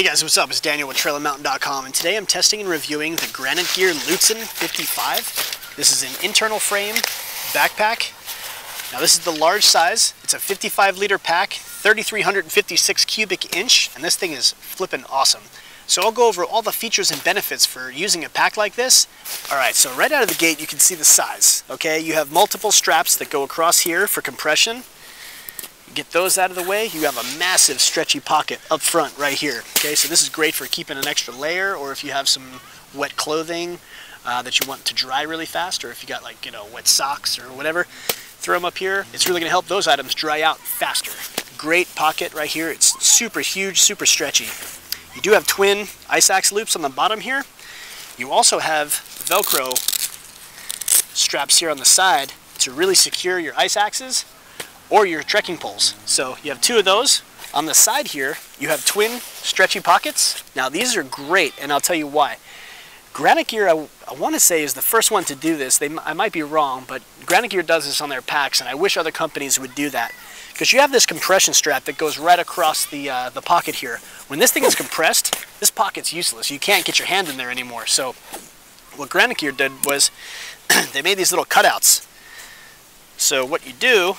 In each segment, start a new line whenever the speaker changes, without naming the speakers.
Hey guys, what's up? It's Daniel with TrailandMountain.com and today I'm testing and reviewing the Granite Gear Lutsen 55. This is an internal frame backpack. Now this is the large size. It's a 55 liter pack, 3,356 cubic inch, and this thing is flippin' awesome. So I'll go over all the features and benefits for using a pack like this. All right, so right out of the gate you can see the size, okay? You have multiple straps that go across here for compression. Get those out of the way, you have a massive stretchy pocket up front right here. Okay, so this is great for keeping an extra layer or if you have some wet clothing uh, that you want to dry really fast or if you got like, you know, wet socks or whatever, throw them up here. It's really gonna help those items dry out faster. Great pocket right here. It's super huge, super stretchy. You do have twin ice axe loops on the bottom here. You also have Velcro straps here on the side to really secure your ice axes or your trekking poles. So you have two of those. On the side here, you have twin stretchy pockets. Now these are great, and I'll tell you why. Granite Gear, I, I want to say, is the first one to do this. They, I might be wrong, but Granite Gear does this on their packs, and I wish other companies would do that. Because you have this compression strap that goes right across the, uh, the pocket here. When this thing is compressed, this pocket's useless. You can't get your hand in there anymore. So what Granite Gear did was they made these little cutouts. So what you do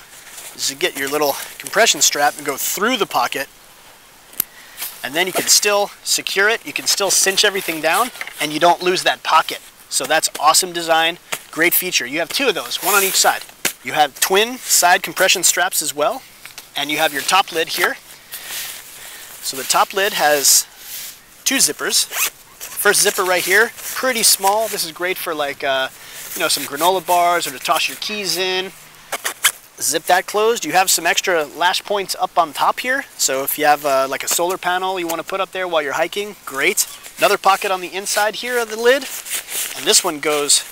is to get your little compression strap and go through the pocket and then you can still secure it, you can still cinch everything down and you don't lose that pocket. So that's awesome design, great feature. You have two of those, one on each side. You have twin side compression straps as well and you have your top lid here. So the top lid has two zippers. First zipper right here, pretty small. This is great for like, uh, you know, some granola bars or to toss your keys in zip that closed. You have some extra lash points up on top here. So if you have uh, like a solar panel you want to put up there while you're hiking, great. Another pocket on the inside here of the lid. And this one goes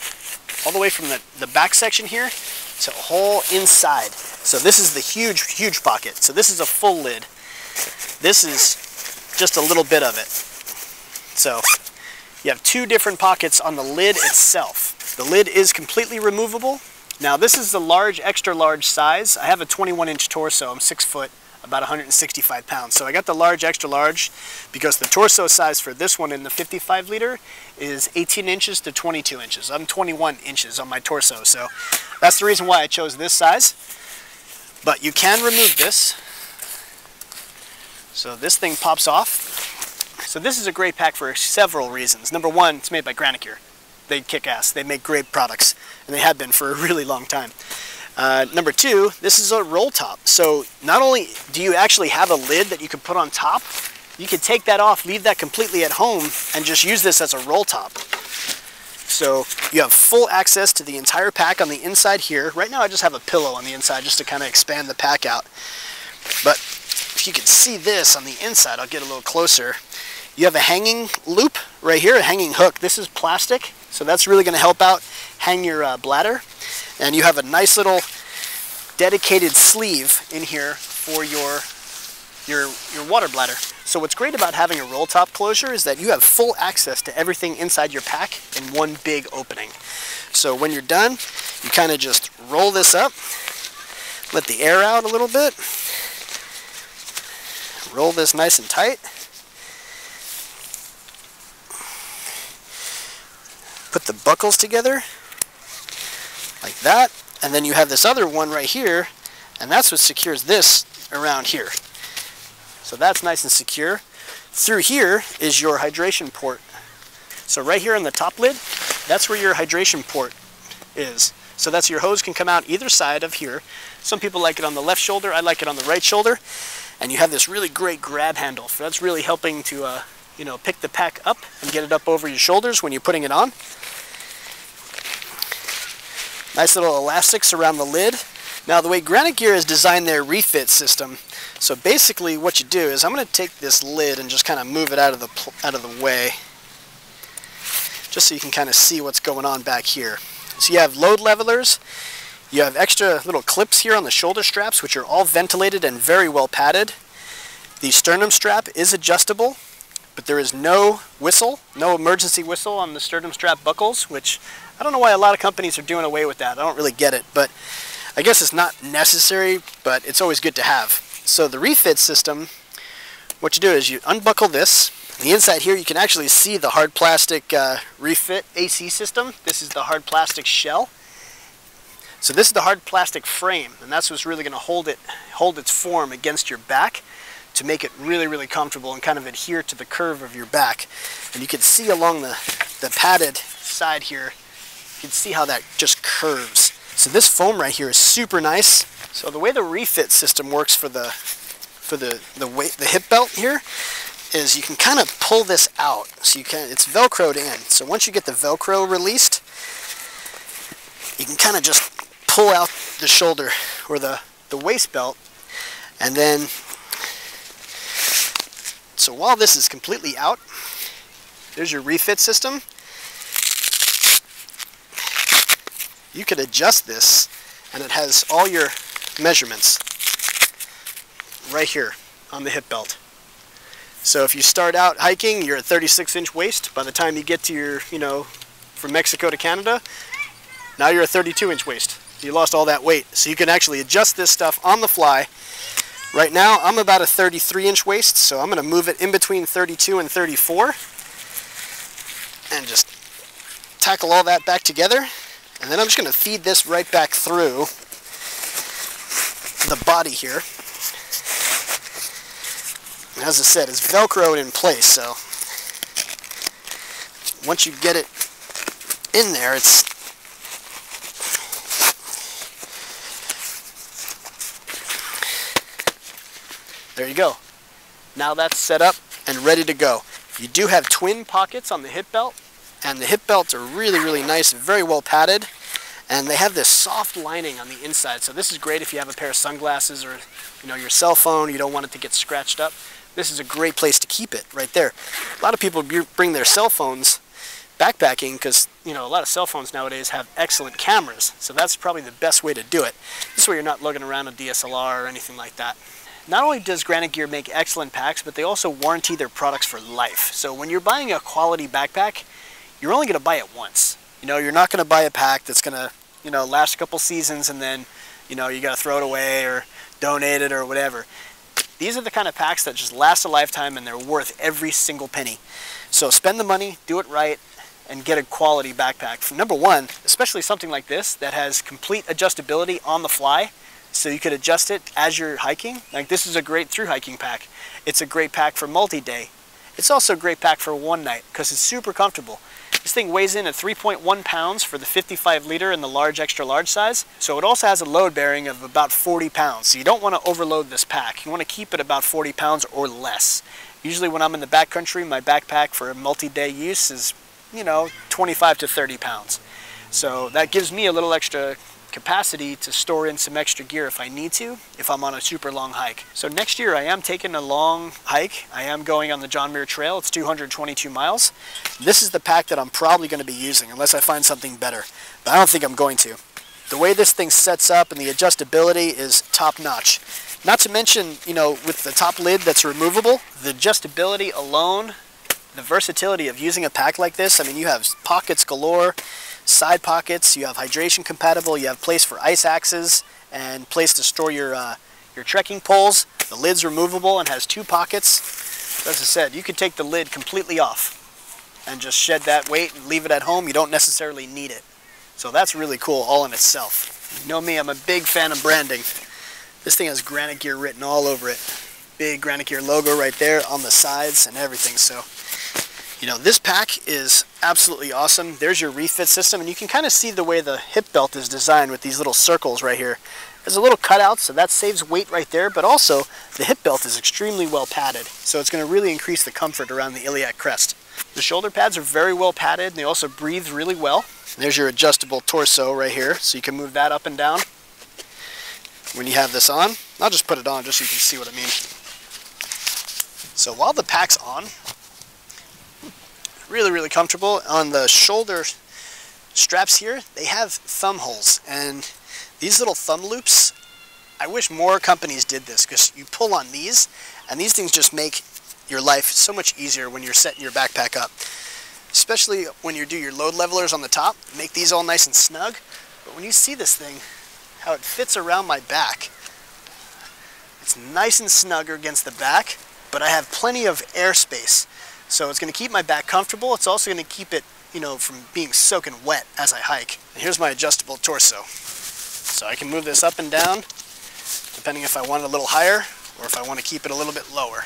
all the way from the, the back section here to a whole inside. So this is the huge, huge pocket. So this is a full lid. This is just a little bit of it. So you have two different pockets on the lid itself. The lid is completely removable. Now this is the large, extra large size. I have a 21 inch torso, I'm six foot, about 165 pounds. So I got the large, extra large because the torso size for this one in the 55 liter is 18 inches to 22 inches. I'm 21 inches on my torso, so that's the reason why I chose this size. But you can remove this. So this thing pops off. So this is a great pack for several reasons. Number one, it's made by Granite Gear they kick ass. They make great products, and they have been for a really long time. Uh, number two, this is a roll top. So not only do you actually have a lid that you can put on top, you can take that off, leave that completely at home, and just use this as a roll top. So you have full access to the entire pack on the inside here. Right now I just have a pillow on the inside just to kind of expand the pack out. But if you can see this on the inside, I'll get a little closer. You have a hanging loop right here, a hanging hook. This is plastic. So that's really going to help out hang your uh, bladder. And you have a nice little dedicated sleeve in here for your, your, your water bladder. So what's great about having a roll top closure is that you have full access to everything inside your pack in one big opening. So when you're done, you kind of just roll this up, let the air out a little bit, roll this nice and tight, put the buckles together like that and then you have this other one right here and that's what secures this around here. So that's nice and secure. Through here is your hydration port. So right here on the top lid that's where your hydration port is. So that's your hose can come out either side of here. Some people like it on the left shoulder I like it on the right shoulder. And you have this really great grab handle. That's really helping to uh, you know pick the pack up and get it up over your shoulders when you're putting it on Nice little elastics around the lid. Now the way Granite Gear has designed their refit system, so basically what you do is I'm going to take this lid and just kind of move it out of the out of the way, just so you can kind of see what's going on back here. So you have load levelers, you have extra little clips here on the shoulder straps, which are all ventilated and very well padded. The sternum strap is adjustable, but there is no whistle, no emergency whistle on the sternum strap buckles, which I don't know why a lot of companies are doing away with that. I don't really get it, but I guess it's not necessary, but it's always good to have. So the refit system, what you do is you unbuckle this, the inside here you can actually see the hard plastic uh, refit AC system. This is the hard plastic shell. So this is the hard plastic frame and that's what's really going to hold it hold its form against your back to make it really really comfortable and kind of adhere to the curve of your back. And you can see along the, the padded side here, you can see how that just curves. So this foam right here is super nice. So the way the refit system works for the for the the weight the hip belt here is you can kind of pull this out. So you can it's velcroed in. So once you get the velcro released, you can kind of just pull out the shoulder or the the waist belt and then so while this is completely out, there's your refit system. You could adjust this and it has all your measurements right here on the hip belt. So if you start out hiking, you're at 36 inch waist. By the time you get to your, you know, from Mexico to Canada, now you're a 32 inch waist. You lost all that weight. So you can actually adjust this stuff on the fly. Right now, I'm about a 33 inch waist, so I'm going to move it in between 32 and 34. And just tackle all that back together. And then I'm just going to feed this right back through the body here. And as I said, it's velcroed in place, so once you get it in there, it's there you go. Now that's set up and ready to go. You do have twin pockets on the hip belt, and the hip belts are really, really nice, and very well padded, and they have this soft lining on the inside. So this is great if you have a pair of sunglasses or you know your cell phone, you don't want it to get scratched up this is a great place to keep it right there. A lot of people bring their cell phones backpacking because you know a lot of cell phones nowadays have excellent cameras so that's probably the best way to do it this way you're not lugging around a DSLR or anything like that not only does Granite Gear make excellent packs but they also warranty their products for life so when you're buying a quality backpack you're only going to buy it once you know you're not going to buy a pack that's going to you know last a couple seasons and then you know you got to throw it away or donate it or whatever these are the kind of packs that just last a lifetime and they're worth every single penny. So spend the money, do it right, and get a quality backpack. Number one, especially something like this that has complete adjustability on the fly, so you could adjust it as you're hiking. Like this is a great through hiking pack. It's a great pack for multi-day. It's also a great pack for one night because it's super comfortable. This thing weighs in at 3.1 pounds for the 55 liter and the large extra large size. So it also has a load bearing of about 40 pounds. So you don't want to overload this pack. You want to keep it about 40 pounds or less. Usually when I'm in the backcountry, my backpack for multi-day use is, you know, 25 to 30 pounds. So that gives me a little extra capacity to store in some extra gear if I need to, if I'm on a super long hike. So next year I am taking a long hike. I am going on the John Muir Trail. It's 222 miles. This is the pack that I'm probably going to be using unless I find something better. But I don't think I'm going to. The way this thing sets up and the adjustability is top notch. Not to mention, you know, with the top lid that's removable, the adjustability alone, the versatility of using a pack like this, I mean, you have pockets galore side pockets, you have hydration compatible, you have place for ice axes, and place to store your, uh, your trekking poles. The lid's removable and has two pockets. As I said, you could take the lid completely off and just shed that weight and leave it at home. You don't necessarily need it. So that's really cool all in itself. You know me, I'm a big fan of branding. This thing has Granite Gear written all over it. Big Granite Gear logo right there on the sides and everything. So you know, this pack is absolutely awesome. There's your refit system, and you can kind of see the way the hip belt is designed with these little circles right here. There's a little cutout, so that saves weight right there, but also the hip belt is extremely well padded, so it's going to really increase the comfort around the iliac crest. The shoulder pads are very well padded, and they also breathe really well. There's your adjustable torso right here, so you can move that up and down when you have this on. I'll just put it on just so you can see what I mean. So while the pack's on, really, really comfortable. On the shoulder straps here, they have thumb holes. And these little thumb loops, I wish more companies did this because you pull on these and these things just make your life so much easier when you're setting your backpack up. Especially when you do your load levelers on the top, make these all nice and snug. But when you see this thing, how it fits around my back, it's nice and snug against the back, but I have plenty of airspace So it's going to keep my back comfortable. It's also going to keep it, you know, from being soaking wet as I hike. And here's my adjustable torso. So I can move this up and down, depending if I want it a little higher or if I want to keep it a little bit lower.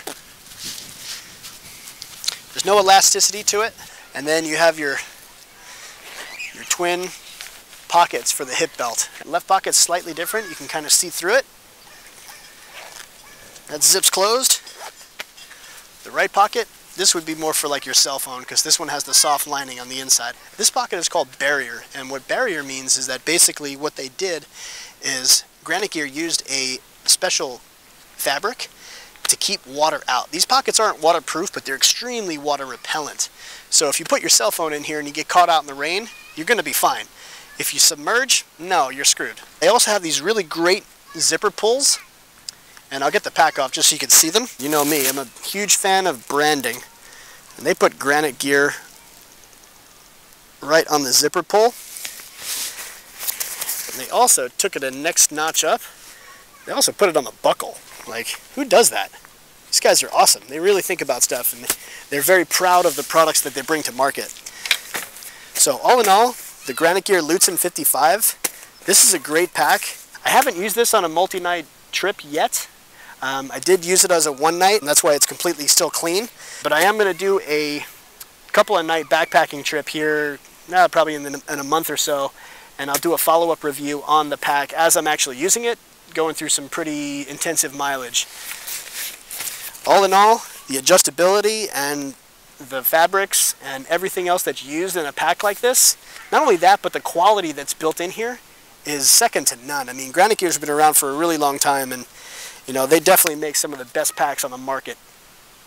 There's no elasticity to it. And then you have your, your twin pockets for the hip belt. Left pocket's slightly different. You can kind of see through it. That zip's closed. The right pocket, this would be more for like your cell phone because this one has the soft lining on the inside. This pocket is called barrier and what barrier means is that basically what they did is Granite Gear used a special fabric to keep water out. These pockets aren't waterproof but they're extremely water repellent. So if you put your cell phone in here and you get caught out in the rain, you're going to be fine. If you submerge, no, you're screwed. They also have these really great zipper pulls and I'll get the pack off just so you can see them. You know me, I'm a huge fan of branding. And they put Granite Gear right on the zipper pull. And they also took it a next notch up. They also put it on the buckle. Like, who does that? These guys are awesome. They really think about stuff and they're very proud of the products that they bring to market. So all in all, the Granite Gear Lutsen 55, this is a great pack. I haven't used this on a multi-night trip yet, um, I did use it as a one night, and that's why it's completely still clean. But I am going to do a couple of night backpacking trip here, uh, probably in, the, in a month or so, and I'll do a follow-up review on the pack as I'm actually using it, going through some pretty intensive mileage. All in all, the adjustability and the fabrics and everything else that's used in a pack like this, not only that, but the quality that's built in here is second to none. I mean, Granite Gear's been around for a really long time, and you know, they definitely make some of the best packs on the market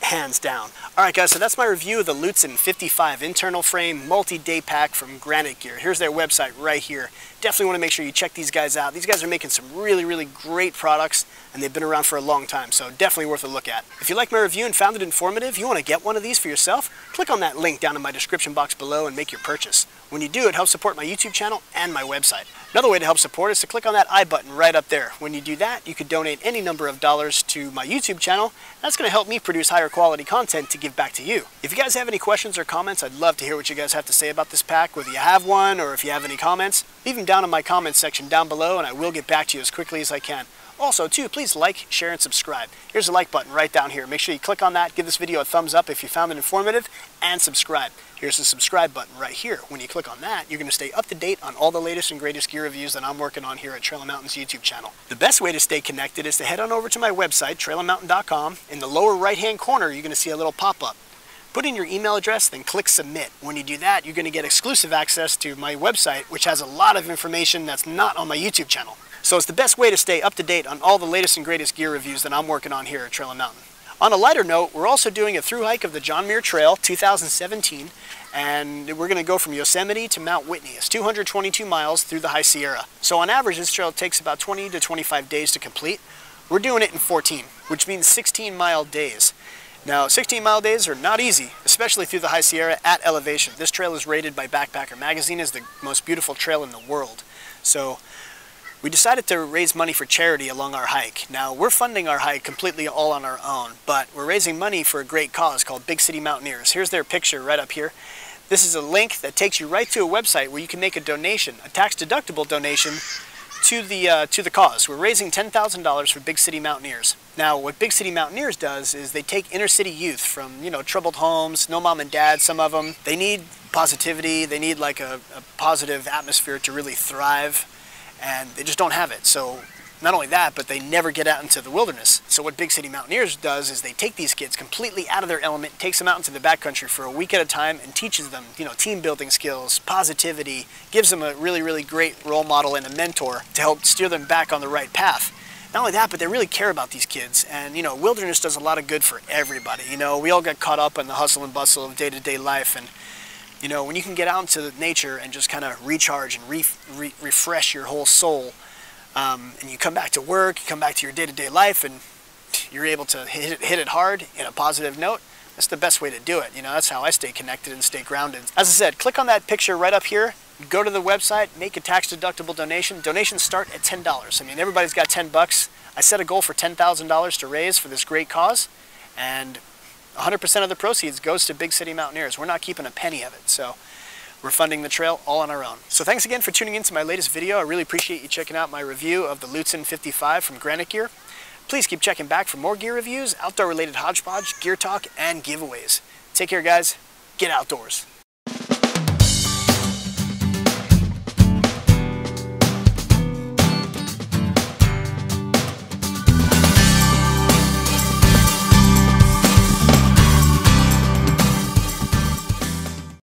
hands down. Alright guys, so that's my review of the Lutsen 55 internal frame multi-day pack from Granite Gear. Here's their website right here. Definitely want to make sure you check these guys out. These guys are making some really, really great products and they've been around for a long time, so definitely worth a look at. If you like my review and found it informative, you want to get one of these for yourself, click on that link down in my description box below and make your purchase. When you do, it helps support my YouTube channel and my website. Another way to help support is to click on that I button right up there. When you do that, you could donate any number of dollars to my YouTube channel. That's going to help me produce higher quality content to give back to you. If you guys have any questions or comments, I'd love to hear what you guys have to say about this pack, whether you have one or if you have any comments. Leave them down in my comments section down below and I will get back to you as quickly as I can. Also, too, please like, share, and subscribe. Here's the like button right down here. Make sure you click on that, give this video a thumbs up if you found it informative, and subscribe. Here's the subscribe button right here. When you click on that, you're going to stay up to date on all the latest and greatest gear reviews that I'm working on here at Trail Mountain's YouTube channel. The best way to stay connected is to head on over to my website, trailandmountain.com. In the lower right-hand corner, you're going to see a little pop-up. Put in your email address, then click submit. When you do that, you're going to get exclusive access to my website, which has a lot of information that's not on my YouTube channel. So it's the best way to stay up to date on all the latest and greatest gear reviews that I'm working on here at Trail Mountain. On a lighter note, we're also doing a through hike of the John Muir Trail 2017, and we're going to go from Yosemite to Mount Whitney. It's 222 miles through the High Sierra. So on average, this trail takes about 20 to 25 days to complete. We're doing it in 14, which means 16 mile days. Now, 16 mile days are not easy, especially through the High Sierra at elevation. This trail is rated by Backpacker Magazine as the most beautiful trail in the world. So we decided to raise money for charity along our hike. Now, we're funding our hike completely all on our own, but we're raising money for a great cause called Big City Mountaineers. Here's their picture right up here. This is a link that takes you right to a website where you can make a donation, a tax-deductible donation to the uh, to the cause. We're raising $10,000 for Big City Mountaineers. Now, what Big City Mountaineers does is they take inner city youth from, you know, troubled homes, no mom and dad, some of them. They need positivity, they need like a, a positive atmosphere to really thrive and they just don't have it. So not only that, but they never get out into the wilderness. So what Big City Mountaineers does is they take these kids completely out of their element, takes them out into the backcountry for a week at a time and teaches them, you know, team building skills, positivity, gives them a really, really great role model and a mentor to help steer them back on the right path. Not only that, but they really care about these kids. And, you know, wilderness does a lot of good for everybody. You know, we all get caught up in the hustle and bustle of day-to-day -day life and you know, when you can get out into nature and just kind of recharge and re re refresh your whole soul, um, and you come back to work, you come back to your day-to-day -day life, and you're able to hit it, hit it hard in a positive note, that's the best way to do it. You know, that's how I stay connected and stay grounded. As I said, click on that picture right up here, go to the website, make a tax-deductible donation. Donations start at $10. I mean, everybody's got 10 bucks. I set a goal for $10,000 to raise for this great cause, and 100% of the proceeds goes to Big City Mountaineers. We're not keeping a penny of it. So we're funding the trail all on our own. So thanks again for tuning in to my latest video. I really appreciate you checking out my review of the Lutsen 55 from Granite Gear. Please keep checking back for more gear reviews, outdoor related hodgepodge, gear talk, and giveaways. Take care guys, get outdoors.